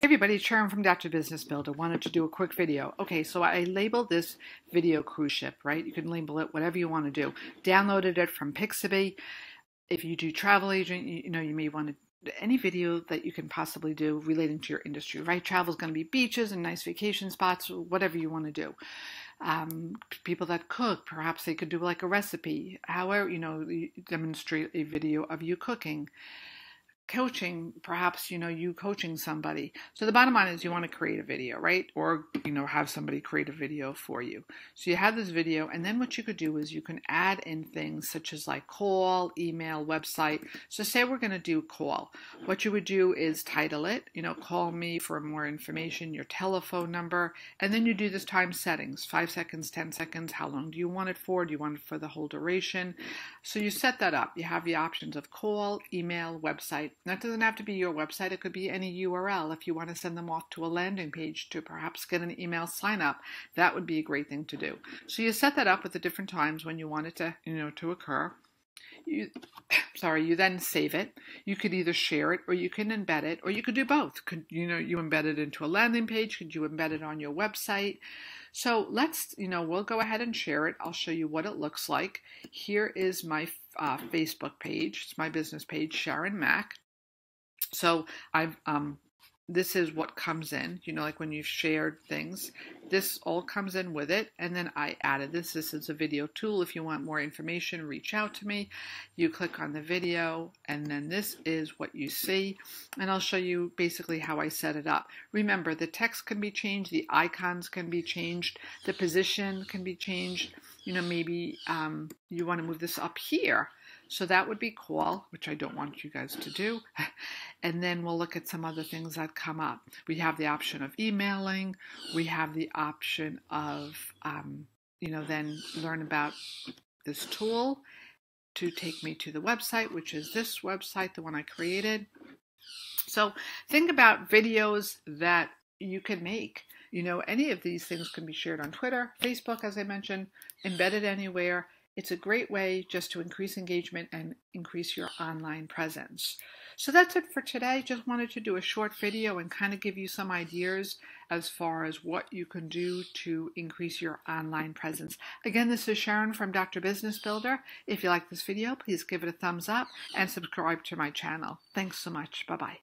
Hey everybody, Sharon from Dr. Business Builder wanted to do a quick video. Okay, so I labeled this video cruise ship, right? You can label it whatever you want to do. Downloaded it from Pixabay. If you do travel agent, you, you know, you may want to any video that you can possibly do relating to your industry, right? Travel is going to be beaches and nice vacation spots, whatever you want to do. Um, people that cook, perhaps they could do like a recipe. However, you know, you demonstrate a video of you cooking coaching perhaps you know you coaching somebody. So the bottom line is you want to create a video right? Or you know have somebody create a video for you. So you have this video and then what you could do is you can add in things such as like call email website. So say we're going to do call. What you would do is title it you know call me for more information your telephone number and then you do this time settings. Five seconds ten seconds how long do you want it for? Do you want it for the whole duration? So you set that up. You have the options of call email website that doesn't have to be your website, it could be any URL. If you want to send them off to a landing page to perhaps get an email sign up, that would be a great thing to do. So you set that up with the different times when you want it to, you know, to occur. You, sorry, you then save it. You could either share it or you can embed it, or you could do both. Could you know you embed it into a landing page? Could you embed it on your website? So let's, you know, we'll go ahead and share it. I'll show you what it looks like. Here is my uh, Facebook page. It's my business page, Sharon Mack. So I've um, this is what comes in, you know, like when you've shared things. This all comes in with it, and then I added this. This is a video tool. If you want more information, reach out to me. You click on the video, and then this is what you see, and I'll show you basically how I set it up. Remember, the text can be changed, the icons can be changed, the position can be changed. You know, maybe um, you want to move this up here so that would be cool, which I don't want you guys to do. and then we'll look at some other things that come up. We have the option of emailing. We have the option of, um, you know, then learn about this tool to take me to the website, which is this website, the one I created. So think about videos that you can make. You know, any of these things can be shared on Twitter, Facebook, as I mentioned, embedded anywhere. It's a great way just to increase engagement and increase your online presence. So that's it for today. Just wanted to do a short video and kind of give you some ideas as far as what you can do to increase your online presence. Again, this is Sharon from Dr. Business Builder. If you like this video, please give it a thumbs up and subscribe to my channel. Thanks so much. Bye-bye.